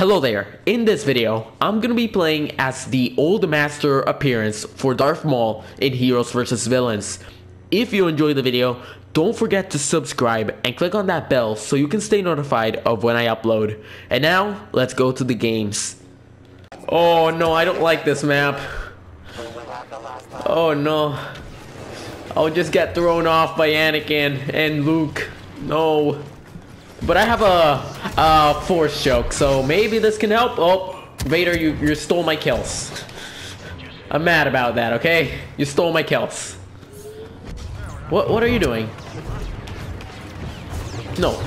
Hello there, in this video, I'm gonna be playing as the Old Master appearance for Darth Maul in Heroes vs Villains. If you enjoyed the video, don't forget to subscribe and click on that bell so you can stay notified of when I upload. And now, let's go to the games. Oh no, I don't like this map. Oh no. I'll just get thrown off by Anakin and Luke. No. But I have a, a force choke, so maybe this can help. Oh, Vader, you, you stole my kills. I'm mad about that, okay? You stole my kills. What what are you doing? No.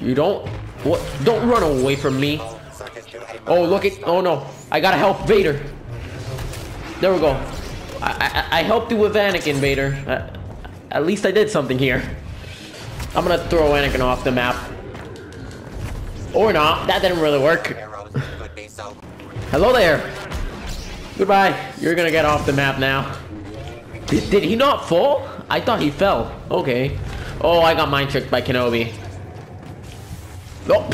You don't what don't run away from me. Oh look at oh no. I gotta help Vader. There we go. I I, I helped you with Anakin, Vader. Uh, at least I did something here. I'm gonna throw Anakin off the map. Or not. That didn't really work. Hello there. Goodbye. You're gonna get off the map now. Did, did he not fall? I thought he fell. Okay. Oh, I got mind tricked by Kenobi. Oh.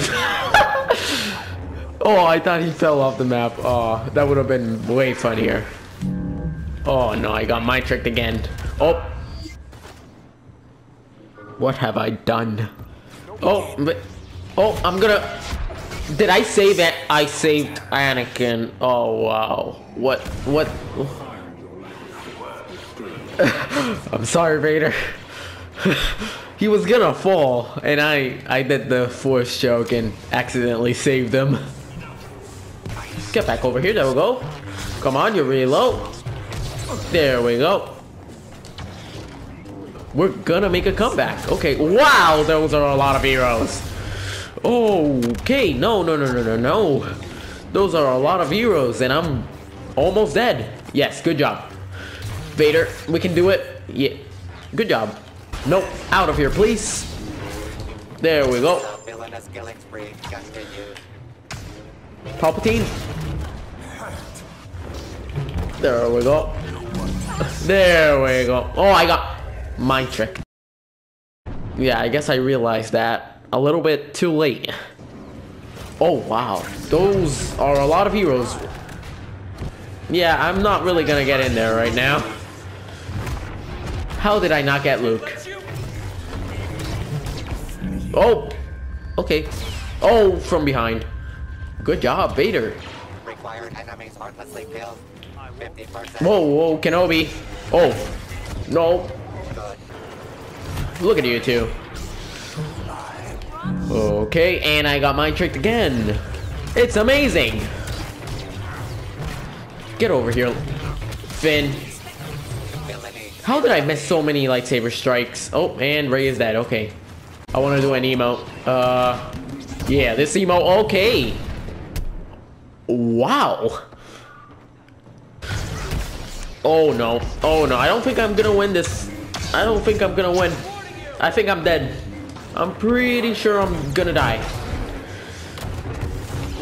oh, I thought he fell off the map. Oh, that would have been way funnier. Oh no, I got mind tricked again. Oh. What have I done? Oh, but oh, I'm gonna. Did I save it? I saved Anakin. Oh wow. What? What? I'm sorry, Vader. he was gonna fall, and I I did the force choke and accidentally saved him. Get back over here. There we go. Come on, you're really low. There we go. We're gonna make a comeback. Okay. Wow, those are a lot of heroes. Okay. No, no, no, no, no, no. Those are a lot of heroes, and I'm almost dead. Yes, good job. Vader, we can do it. Yeah. Good job. Nope. Out of here, please. There we go. Palpatine. There we go. There we go. Oh, I got mind trick. Yeah, I guess I realized that a little bit too late. Oh, wow. Those are a lot of heroes. Yeah, I'm not really gonna get in there right now. How did I not get Luke? Oh! Okay. Oh, from behind. Good job, Vader. Required enemies heartlessly killed. 50% Whoa, whoa, Kenobi. Oh. No. Look at you two. Okay, and I got mind tricked again. It's amazing. Get over here, Finn. How did I miss so many lightsaber strikes? Oh, and Rey is dead. Okay. I want to do an emote. Uh, yeah, this emote. Okay. Wow. Oh no. Oh no. I don't think I'm gonna win this. I don't think I'm gonna win. I think I'm dead. I'm pretty sure I'm gonna die.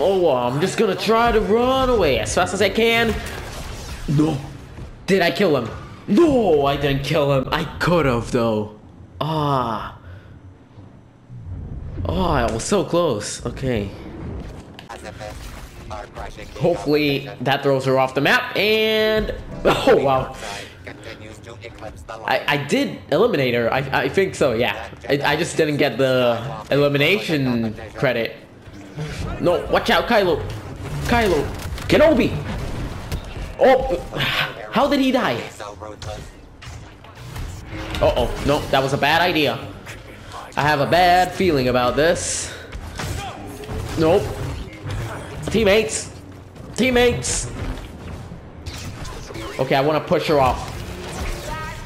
Oh, well, I'm just gonna try to run away as fast as I can. No. Did I kill him? No, I didn't kill him. I could have though. Ah. Oh, I was so close. Okay. As a myth, are crushing the Hopefully that throws her off the map. And oh wow, I. I did eliminate her. I I think so. Yeah. I, I just didn't get the elimination credit. No, watch out, Kylo. Kylo. Kenobi. Oh, how did he die? Uh oh, no, that was a bad idea. I have a bad feeling about this. Nope. Teammates. Teammates. Okay, I want to push her off.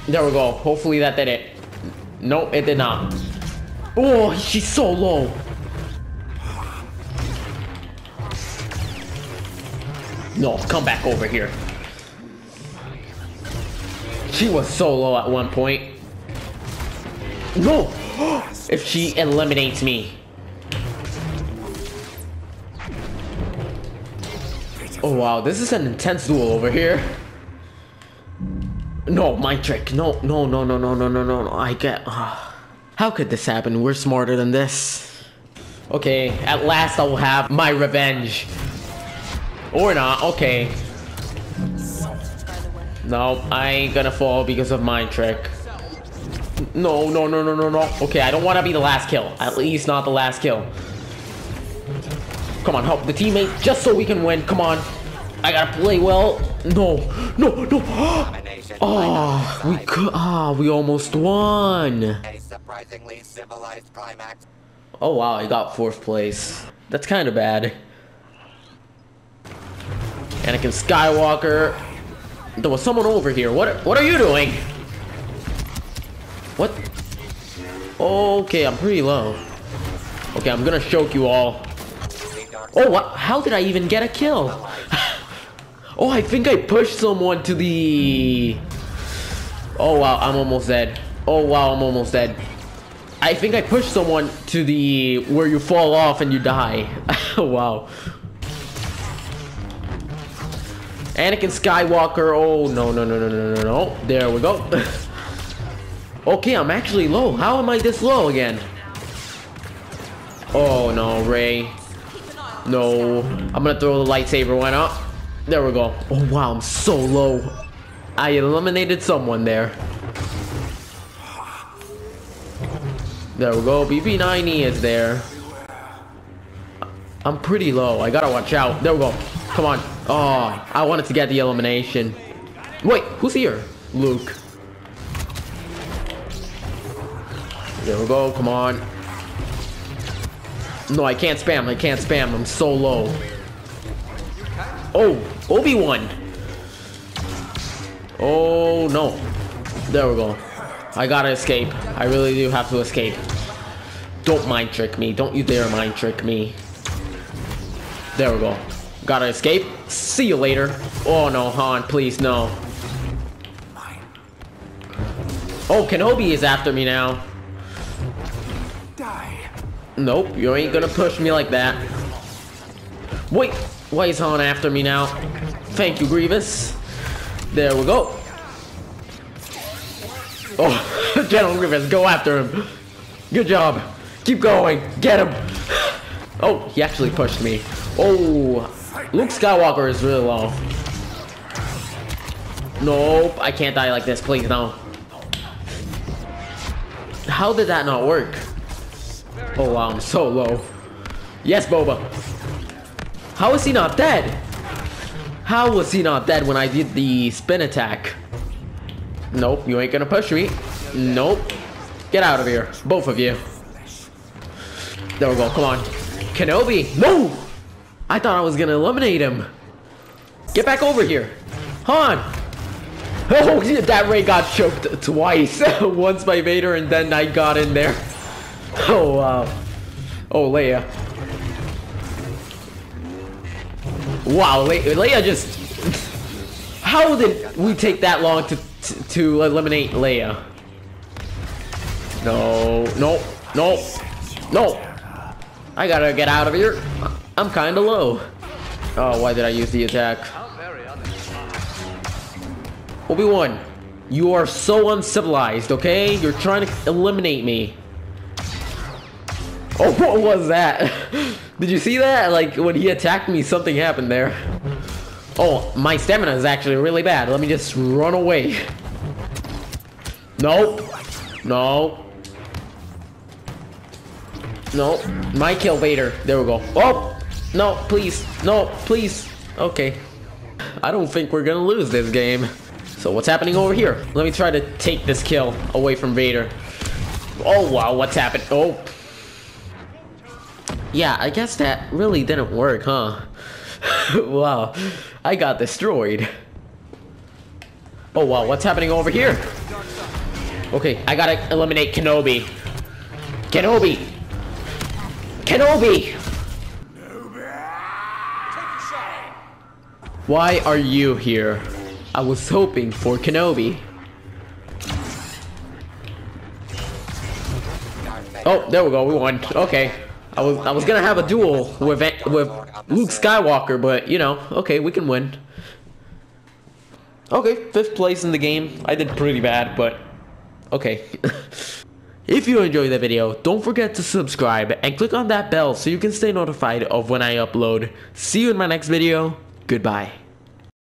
There we go. Hopefully that did it. Nope, it did not. Oh, she's so low. No, come back over here. She was so low at one point. No! if she eliminates me. Oh wow, this is an intense duel over here. No, my trick. No, no, no, no, no, no, no, no, no. I get. ah. how could this happen? We're smarter than this. Okay, at last I will have my revenge. Or not, okay. No, I ain't gonna fall because of mind trick. No, no, no, no, no, no. Okay, I don't want to be the last kill. At least not the last kill. Come on, help the teammate just so we can win. Come on. I gotta play well. No, no, no. Oh, we could. Ah, we almost won. Oh wow, I got fourth place. That's kind of bad. Anakin Skywalker. There was someone over here. What? What are you doing? What? Okay, I'm pretty low. Okay, I'm gonna choke you all. Oh, what? How did I even get a kill? Oh, I think I pushed someone to the. Oh wow, I'm almost dead. Oh wow, I'm almost dead. I think I pushed someone to the where you fall off and you die. wow. Anakin Skywalker. Oh no no no no no no no. There we go. okay, I'm actually low. How am I this low again? Oh no, Rey. No. I'm gonna throw the lightsaber. Why not? There we go. Oh wow, I'm so low. I eliminated someone there. There we go. BB-9E is there. I'm pretty low. I gotta watch out. There we go. Come on. Oh, I wanted to get the elimination. Wait, who's here? Luke. There we go. Come on. No, I can't spam. I can't spam. I'm so low. Oh, Obi-Wan. Oh, no. There we go. I gotta escape. I really do have to escape. Don't mind trick me. Don't you dare mind trick me. There we go. Gotta escape. See you later. Oh no, Han, please no. Oh, Kenobi is after me now. Nope, you ain't gonna push me like that. Wait, why is Han after me now? Thank you, Grievous. There we go. Oh, General Grievous, go after him. Good job. Keep going. Get him. Oh, he actually pushed me. Oh, Luke Skywalker is really low. Nope, I can't die like this. Please, no. How did that not work? Oh wow, I'm so low. Yes, Boba. How is he not dead? How was he not dead when I did the spin attack? Nope, you ain't gonna push me. Nope. Get out of here, both of you. There we go, come on. Kenobi, no! I thought I was gonna eliminate him. Get back over here. Han! Oh, that Rey got choked twice. Once by Vader and then I got in there. Oh, wow. Oh, Leia. Wow, Le Leia just... How did we take that long to, to, to eliminate Leia? No, no, no, no. I gotta get out of here. I'm kinda low. Oh, why did I use the attack? Obi-Wan, you are so uncivilized, okay? You're trying to eliminate me. Oh, what was that? Did you see that? Like, when he attacked me, something happened there. Oh, my stamina is actually really bad. Let me just run away. Nope. No. No. My kill Vader. There we go. Oh! No, please. No, please. Okay. I don't think we're gonna lose this game. So what's happening over here? Let me try to take this kill away from Vader. Oh, wow. What's happened? Oh. Yeah, I guess that really didn't work, huh? wow, I got destroyed. Oh wow, what's happening over here? Okay, I gotta eliminate Kenobi. Kenobi! Kenobi! Why are you here? I was hoping for Kenobi. Oh, there we go. We won. Okay. I was I was gonna have a duel with with Luke Skywalker, but you know, okay, we can win. Okay, fifth place in the game. I did pretty bad, but okay. If you enjoyed the video, don't forget to subscribe and click on that bell so you can stay notified of when I upload. See you in my next video. Goodbye.